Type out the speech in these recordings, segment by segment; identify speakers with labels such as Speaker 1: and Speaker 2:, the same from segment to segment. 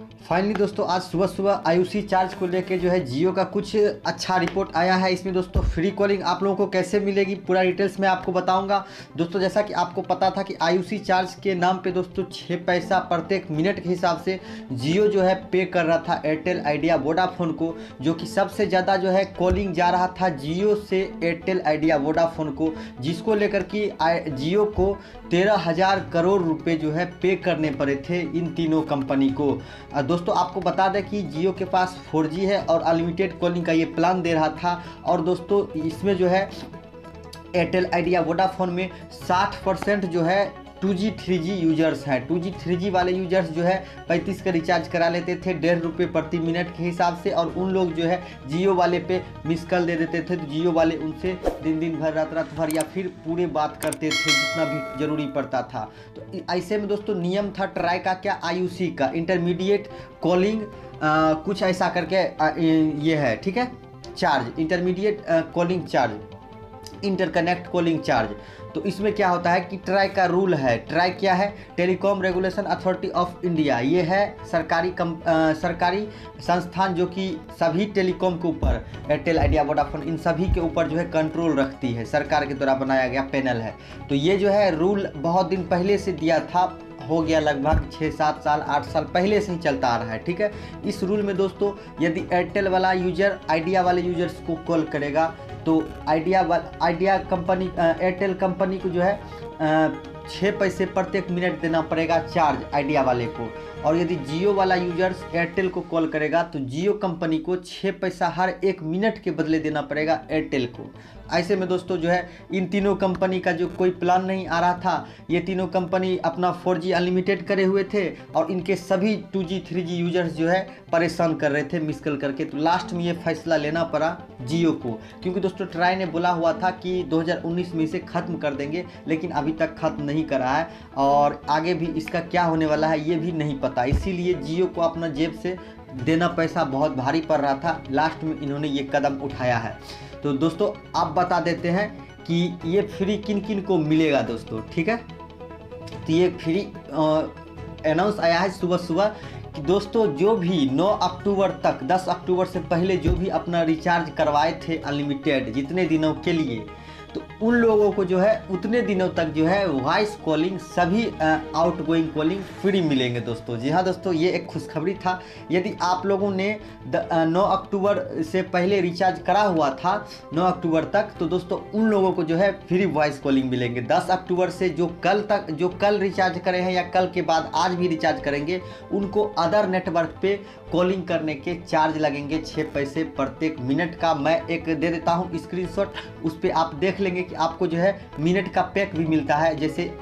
Speaker 1: Finally दोस्तों, आज सुबह सुबह आयुषी चार्ज को लेके जो है जियो का कुछ अच्छा रिपोर्ट आया है। इसमें दोस्तों फ्री कॉलिंग आप लोगों को कैसे मिलेगी, पूरा डिटेल्स मैं आपको बताऊँगा। दोस्तों, जैसा कि आपको पता था कि आयुषी चार्ज के नाम पे दोस्तों छः पैसा प्रत्येक मिनट के हिसाब से जियो जो है पे कर रहा था एयरटेल आइडिया वोडाफोन को, जो कि सबसे ज़्यादा जो है कॉलिंग जा रहा था जियो से एयरटेल आइडिया वोडाफोन को, जिसको लेकर कि जियो को तेरह करोड़ रुपये जो है पे करने पड़े थे इन तीनों कंपनी को। दोस्तों, आपको बता दें कि जियो के पास 4G है और अनलिमिटेड कॉलिंग का ये प्लान दे रहा था। और दोस्तों, इसमें जो है एयरटेल आइडिया वोडाफोन में 60 परसेंट जो है two G three G users हैं। टू जी थ्री जी वाले यूज़र्स जो है पैंतीस का रिचार्ज करा लेते थे डेढ़ रुपये प्रति मिनट के हिसाब से और उन लोग जो है जियो वाले पे मिस कॉल दे देते थे तो जियो वाले उनसे दिन दिन भर रात रात भर या फिर पूरे बात करते थे जितना भी ज़रूरी पड़ता था। तो ऐसे में दोस्तों नियम था ट्राई का क्या? आईयूसी का। इंटरमीडिएट कॉलिंग कुछ ऐसा करके आ, ये है ठीक है? Charge intermediate calling charge interconnect calling charge. तो इसमें क्या होता है कि ट्राई का रूल है। ट्राई क्या है? Telecom regulation authority of India. ये है सरकारी कम आ, सरकारी संस्थान जो कि सभी टेलीकॉम के ऊपर एयरटेल आइडिया वोडाफोन इन सभी के ऊपर जो है कंट्रोल रखती है। सरकार के द्वारा बनाया गया पैनल है। तो ये जो है रूल बहुत दिन पहले से दिया था हो गया लगभग छः सात साल आठ साल पहले से ही चलता आ रहा है ठीक है? इस रूल में दोस्तों यदि एयरटेल वाला यूज़र आइडिया वाले यूज़र्स को कॉल करेगा तो Idea Idea company Airtel company को जो है छः पैसे प्रत्येक मिनट देना पड़ेगा चार्ज आइडिया वाले को। और यदि जियो वाला यूज़र्स एयरटेल को कॉल करेगा तो जियो कंपनी को छः पैसा हर एक मिनट के बदले देना पड़ेगा एयरटेल को। ऐसे में दोस्तों जो है, इन तीनों कंपनी का जो कोई प्लान नहीं आ रहा था, ये तीनों कंपनी अपना 4G अनलिमिटेड करे हुए थे और इनके सभी 2G 3G यूज़र्स जो है, परेशान कर रहे थे मिस कॉल करके। तो लास्ट में ये फैसला लेना पड़ा जियो को। क्योंकि दोस्तों ट्राई ने बोला हुआ था कि 2019 में इसे ख़त्म कर देंगे, लेकिन अभी तक ख़त्म नहीं करा है और आगे भी इसका क्या होने वाला है ये भी नहीं पता। इसीलिए जियो को अपना जेब से देना पैसा बहुत भारी पड़ रहा था। लास्ट में इन्होंने ये कदम उठाया है। तो दोस्तों, आप बता देते हैं कि ये फ्री किन किन को मिलेगा दोस्तों? ठीक है? तो ये फ्री अनाउंस आया है सुबह सुबह कि दोस्तों, जो भी 9 अक्टूबर तक 10 अक्टूबर से पहले जो भी अपना रिचार्ज करवाए थे अनलिमिटेड जितने दिनों के लिए तो उन लोगों को जो है, उतने दिनों तक जो है वॉइस कॉलिंग सभी आउट गोइंग कॉलिंग फ्री मिलेंगे दोस्तों। जी हाँ दोस्तों, ये एक खुशखबरी था। यदि आप लोगों ने नौ अक्टूबर से पहले रिचार्ज करा हुआ था, नौ अक्टूबर तक तो दोस्तों उन लोगों को जो है फ्री वॉइस कॉलिंग मिलेंगे। दस अक्टूबर से जो कल तक, जो कल रिचार्ज करे हैं या कल के बाद आज भी रिचार्ज करेंगे, उनको अदर नेटवर्क पे कॉलिंग करने के चार्ज लगेंगे। छः पैसे प्रत्येक मिनट का मैं एक दे देता हूँ स्क्रीनशॉट उस पर आप देख लेंगे कि आपको जो है मिनट का पैक भी मिलता है, जैसे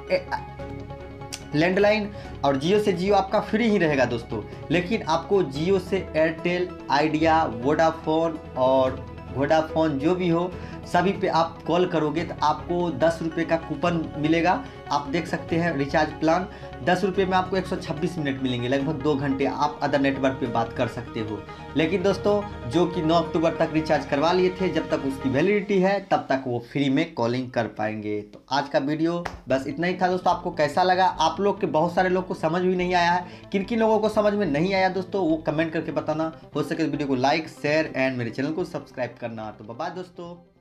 Speaker 1: लैंडलाइन और जियो से जियो आपका फ्री ही रहेगा दोस्तों। लेकिन आपको जियो से एयरटेल, आइडिया, वोडाफोन और वोडाफोन जो भी हो सभी पे आप कॉल करोगे तो आपको दस रुपये का कूपन मिलेगा। आप देख सकते हैं रिचार्ज प्लान दस रुपये में आपको 126 मिनट मिलेंगे। लगभग दो घंटे आप अदर नेटवर्क पे बात कर सकते हो। लेकिन दोस्तों, जो कि 9 अक्टूबर तक रिचार्ज करवा लिए थे, जब तक उसकी वैलिडिटी है, तब तक वो फ्री में कॉलिंग कर पाएँगे। तो आज का वीडियो बस इतना ही था दोस्तों। आपको कैसा लगा? आप लोग के, बहुत सारे लोग को समझ भी नहीं आया है। किन किन लोगों को समझ में नहीं आया दोस्तों, वो कमेंट करके बताना। हो सके वीडियो को लाइक शेयर एंड मेरे चैनल को सब्सक्राइब करना। तो बाय दोस्तों।